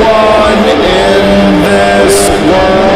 one in this world.